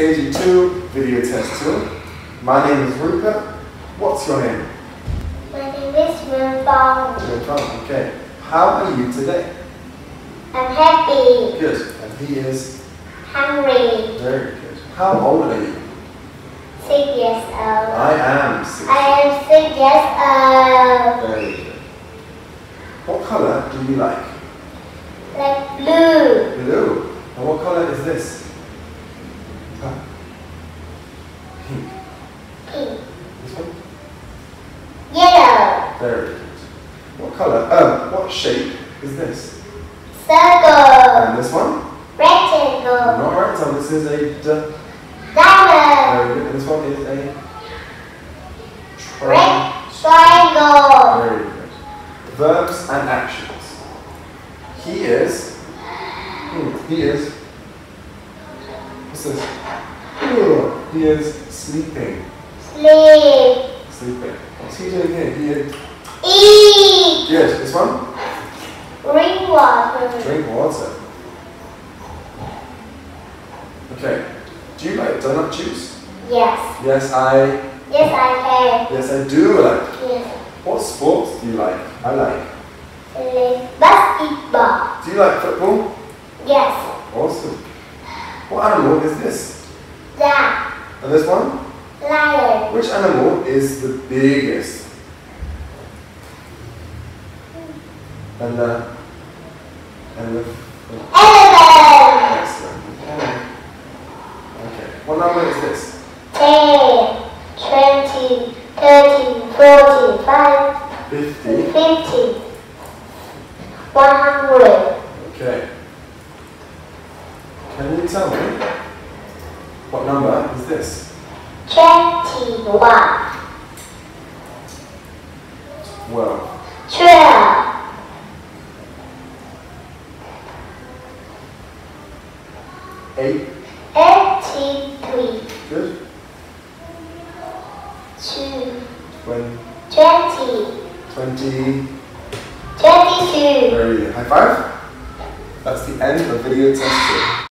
KG2 video test 2. My name is Rupert. What's your name? My name is Wilbong. Rupert. Okay. How are you today? I'm happy, Good. And he is hungry, very good. How old are you? six years old. I am six. I am six years old. Very good. What color do you like? Like blue, Blue. And what color is this? Huh? Pink. Pink, This one? yellow, Very good. What color? Um, what shape is this? circle, And this one? rectangle, Not right. So this is a diamond, Very good. And this one is a tri. triangle. Very good. Verbs and actions. He is. Hmm, he is. What's this? He is sleeping. Sleep, oh, Sleeping. What's he doing here? He is. eat, Good. This one? drink water. Drink water. Okay. Do you like donut juice? Yes, Yes, I. yes I Yes, I do like. can. Yes, What sports do you like? I like. play basketball. Do you like football? Yes, Awesome. What animal is this? that, And this one? Lion, Which animal is the biggest? And the. And the. elephant. Excellent. Okay. Okay. What number is this? 10, 20, 30, 40, 5, 50. 50, 100, Okay. Can you tell me what number is this? 21, 12. 12, 8. 83, Good. 2, 20. 20, 20. 22. Very good. High five. That's the end of video test two.